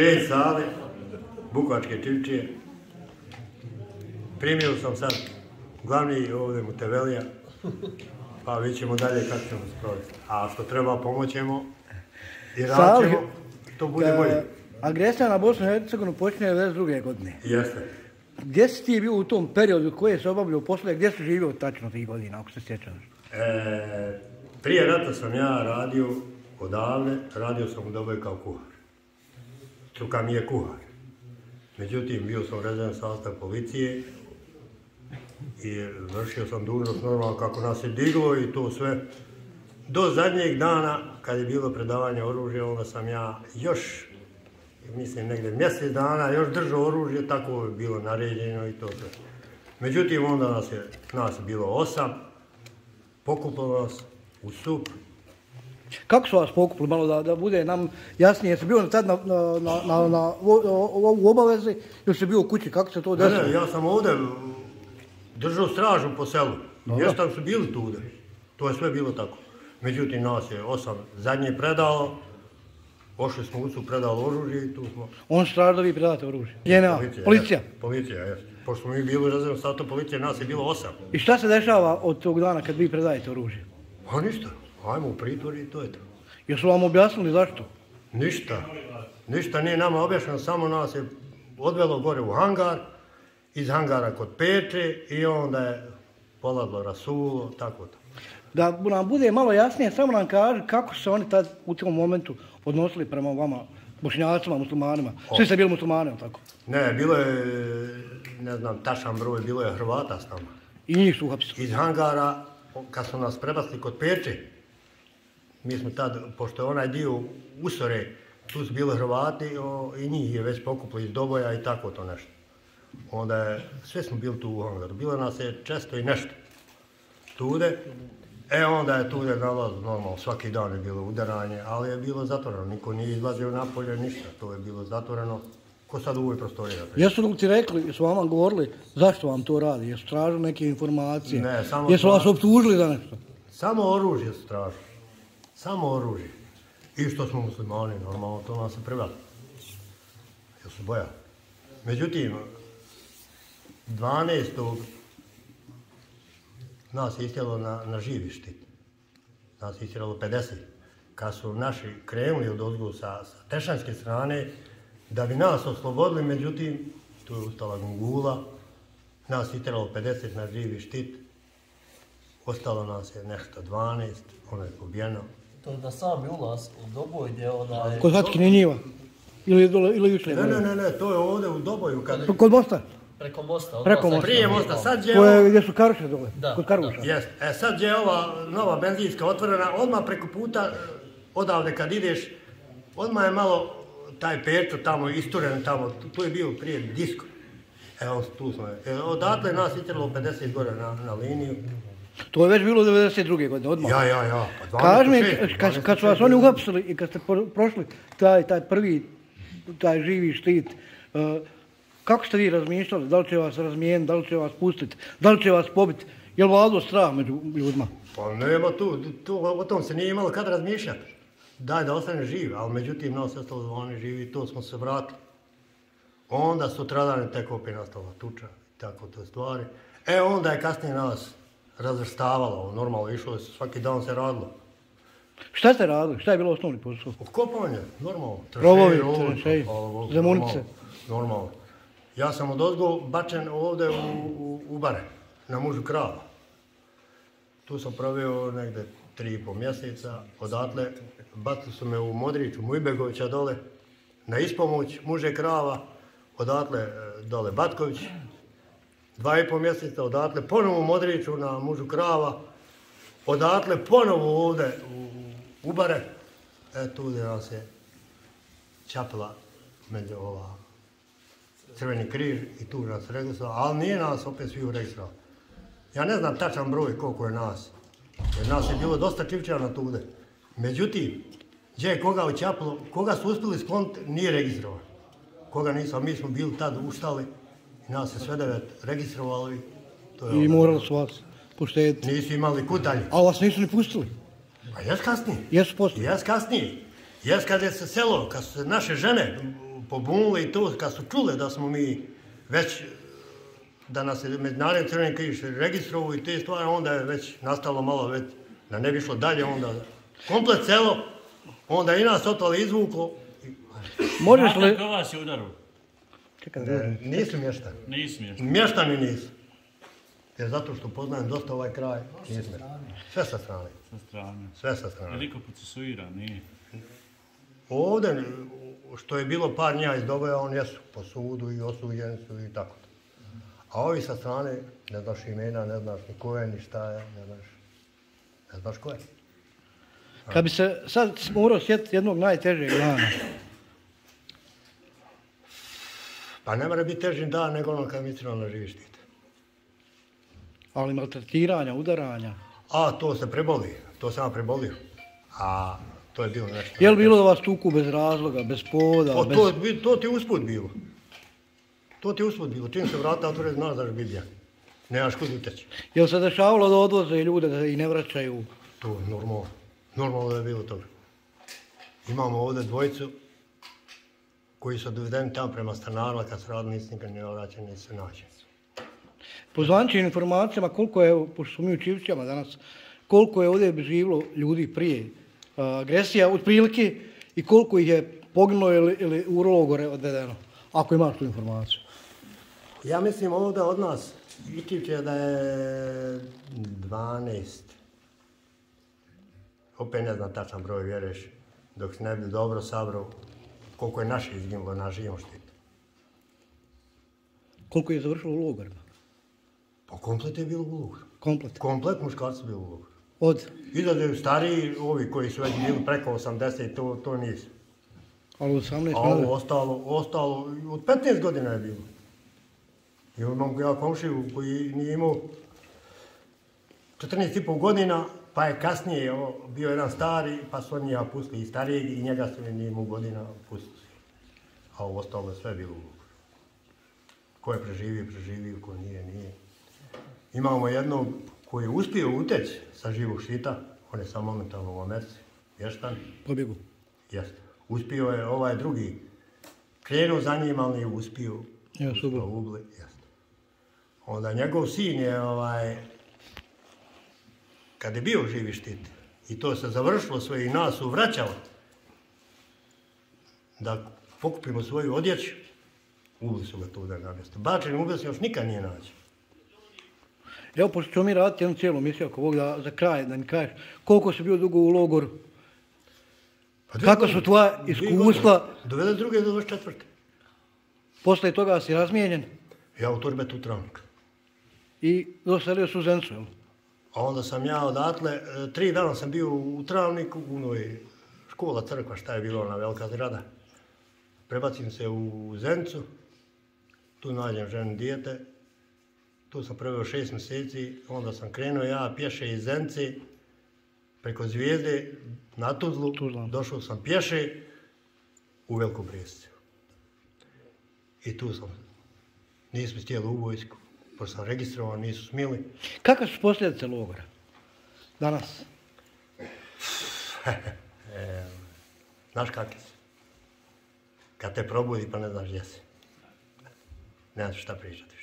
Šest sali, Bukovačke čivčije. Primio sam sad glavni ovdje Mutevelija, pa vidjet ćemo dalje kako ćemo sprovesti. A što treba pomoćemo i radit ćemo, to bude bolje. Agresija na Bosnu i Hercegovinu počne 92. godine. Jeste. Gdje si ti bio u tom periodu koje se obavljao posle, gdje si živio tačno tih godina, ako se sjećaš? E, prije rata sam ja radio odavne, radio sam u Doboj kao kuhar. Struka mi je kuhar. Međutim, bio sam rezervan sastav policije i vršio sam dužnost normalno kako nas je diglo i to sve. Do zadnjeg dana, kad je bilo predavanje oružja, onda sam ja još, mislim, negde mjesec dana još držao oružje, tako je bilo naređeno i to sve. Međutim, onda nas je, nas je bilo osam, pokupilo nas u sup, Kako su vas pokupili, malo da, da bude nam jasnije, jesi bio tad na, na, na, na, na, u, u obavezi ili si bio u kući, kako se to Ne, desilo? ne, ja sam ovdje držao stražu po selu. Mjesta su bili tu ovdje. To je sve bilo tako. Međutim, nas je osam zadnje predalo. Ošli smo u su predali oružje i tu smo... On straž da vi predate oružje. JNA, policija. jest, policija, jes. Pošto smo mi bili razredno sato policije, nas je bilo osam. I šta se dešava od tog dana kad vi predajete oružje? Pa ništa, ajmo u pritvor i to je to. Jesu vam objasnili zašto? Ništa. Ništa nije nama objašnjeno, samo nas je odvelo gore u hangar, iz hangara kod Peče i onda je poladlo rasulo, tako to. Da nam bude malo jasnije, samo nam kaži kako se oni tad u tom momentu odnosili prema vama, bošnjacima, muslimanima. Svi ste bili muslimani, tako? Ne, bilo je, ne znam, tašan broj, bilo je Hrvata s nama. I njih su uhapsili. Iz hangara, kad su nas prebasli kod Peče, mi smo tad, pošto je onaj dio usore, tu su bili Hrvati o, i njih je već pokupili iz Doboja i tako to nešto. Onda je, sve smo bili tu u hangaru. Bilo nas je često i nešto. Tude. E onda je tude nalaz, normalno, svaki dan je bilo udaranje, ali je bilo zatvoreno. Niko nije izlazio napolje, ništa. To je bilo zatvoreno. Ko sad u ovoj prostoriji? Jesu li ti rekli, su vama govorili zašto vam to radi? Jesu tražili neke informacije? Ne, samo Jesu vas optužili za nešto? Samo oružje su tražili. Samo oružje. I što smo muslimani, normalno, to nas se privali. Jel se boja? Međutim, 12. nas je istjelo na, na živi štit. Nas je istjelo 50. Kad su naši krenuli od odgu sa, sa tešanske strane, da bi nas oslobodili, međutim, tu je ustala gungula, nas je istjelo 50 na živi štit, Ostalo nas je nešto 12, ono je pobijeno. To je na sami ulaz u Doboj gdje ona je... Kod Hatkine njiva? Ili, dole, ili jučne? Ne, ne, ne, ne, to je ovdje u Doboju. Kad... Kod mosta? Preko mosta. od Preko mosta. Prije mosta, sad je To je ovo... gdje su karuše dole? Da, Kod karuša? Jest. E, sad je ova nova benzinska otvorena, odmah preko puta, e, odavde kad ideš, odmah je malo taj peto tamo isturen tamo, tu, je bio prije disko. Evo, tu smo. E, odatle nas itiralo 50 gore na, na liniju. To je već bilo 92. godine, odmah. Ja, ja, ja. Pa 26, Kaži mi, kad, kad su vas 26 oni uhapsili i kad ste pro- prošli taj, taj prvi, taj živi štit, uh, kako ste vi razmišljali? Da li će vas razmijeniti, da li će vas pustiti, da li će vas pobiti? Je li vladao strah među ljudima? Pa nema tu, tu, o tom se nije imalo kad razmišljati. Daj da ostane živ, ali međutim nas je ostalo da oni živi i to smo se vratili. Onda su tradane tek opet nastala tuča i tako te stvari. E onda je kasnije nas razvrstavalo, normalno išlo je, svaki dan se radilo. Šta ste radili? Šta je bilo osnovni posao? Okopavanje, normalno. Rovovi, tranšeji, Bogu, zemunice. Normalno. Ja sam od ozgo bačen ovdje u, u, u bare, na mužu krava. Tu sam proveo negde tri i po mjeseca, odatle bacili su me u Modriću, Mujbegovića dole, na ispomoć muže krava, odatle e, dole Batković, dva i po mjeseca, odatle ponovo u Modriću na mužu krava, odatle ponovo ovde u, u Bare, e tu gdje nas je čapila među ova Crveni križ i tu nas registrovao, ali nije nas opet svi registrovali. Ja ne znam tačan broj koliko je nas, jer nas je bilo dosta čivčana tude. Međutim, gdje je koga očapilo, koga su uspjeli skloniti, nije registrovan. Koga nisam, mi smo bili tad uštali nas je sve devet registrovali. To je I ono. morali su vas poštediti. Nisu imali kutanje. A vas nisu ni pustili? A jes kasnije. Jesu poslije? Jes kasnije. Jes kad je se selo, kad su se naše žene pobunile i to kad su čule da smo mi već da nas je Međunarodni crveni križ registrovao i te stvari, onda je već nastalo malo već da ne bi išlo dalje, onda komplet selo, onda i nas otvali izvuklo. Možeš Znate li... ko vas je udaru? Čekaj, Ne, nisu mještani. Nisi smiješno. Mještani nisu. Jer zato što poznajem dosta ovaj kraj, nisu mještani. Sve sa strane. Sa strane. Sve sa strane. li ko procesuira? Nije. Ovdje, što je bilo par nja iz Doboja, oni jesu po sudu i osuđeni su i tako. A ovi sa strane, ne znaš imena, ne znaš ni ko je, ni šta je, ne znaš, ne znaš ko je. Kad bi se sad morao sjetiti jednog najtežeg dana, Pa ne mora biti teži dan nego ono kad mi na živi štit. ali maltretiranja, udaranja. A, to se preboli, to sam prebolio. A, to je bilo nešto. Je li bilo da vas tuku bez razloga, bez povoda, O, bez... to, to ti usput bilo. To ti usput bilo. Čim se vrata otvore, znaš da je bilja. Nemaš kud uteći. Je li se dešavalo da odvoze ljude da ih ne vraćaju? To je normalno. Normalno da je bilo toga. Imamo ovdje dvojicu koji su dovedeni tamo prema stanarima kad su radili nisu nikad ne vraćani, nisu se nađeni. Po zvančnim informacijama, koliko je, pošto smo mi u Čivćama danas, koliko je ovdje živlo ljudi prije agresija, otprilike, i koliko ih je poginulo ili, ili u logore odvedeno, ako imaš tu informaciju. Ja mislim ovdje od nas Itivče da je 12. Opet ne znam tačan broj, vjeruješ, dok se ne bi dobro sabrao koliko je naše izginulo na živom štitu. Koliko je završilo u logorima? Pa komplet je bilo u logoru. Komplet. Komplet muškarci bilo u logoru. Od, Izađe stariji, ovi koji su već bili preko 80, to, to nisu. ali od 18 A ovo ostalo, ostalo, od 15 godina je bilo. I imam ja komšiju koji nije imao 14 i pol godina, pa je kasnije o, bio jedan stari, pa su oni ja pustili i starijeg i njega su imao godina pustili. A ovo ostalo sve bilo u. Ko je preživio, preživio, ko nije, nije. Imamo jednog koji je uspio uteći sa živog šita, on je samo momentalno u Americi, vještan, Pobjegu. Jeste. Uspio je ovaj drugi. Krenuo za njim, ali nije uspio. Ja, super. Ugli, jeste. Onda njegov sin je, ovaj, kad je bio živi štit, i to se završilo sve i nas su vraćali, da pokupimo svoju odjeću, ubili su ga tu da na mjesto. Bačen ubili još nikad nije naći. Evo, pošto ćemo mi raditi jednu cijelu misiju, ako Bog da, za kraj, da mi kažeš, koliko si bio dugo u logoru, Pa Kako godine. su tvoja iskustva? Do 92. do 24. posle toga si razmijenjen Ja u Turbetu u i doselio su Zencu, jel? A onda sam ja odatle, e, tri dana sam bio u Travniku, u onoj škola crkva, šta je bilo ona velika zgrada. Prebacim se u Zencu, tu nađem ženu dijete, tu sam proveo šest mjeseci, onda sam krenuo ja pješe iz Zence, preko Zvijezde, na Tuzlu, Tuzla. došao sam pješe u Veliku Brijesticu. I tu sam, nismo htjeli u vojsku, pošto sam registrovan, nisu smili. Kakve su posljedice logora? Danas. Znaš kakvi su? Kad te probudi pa ne znaš gdje si. Ne znaš šta pričati.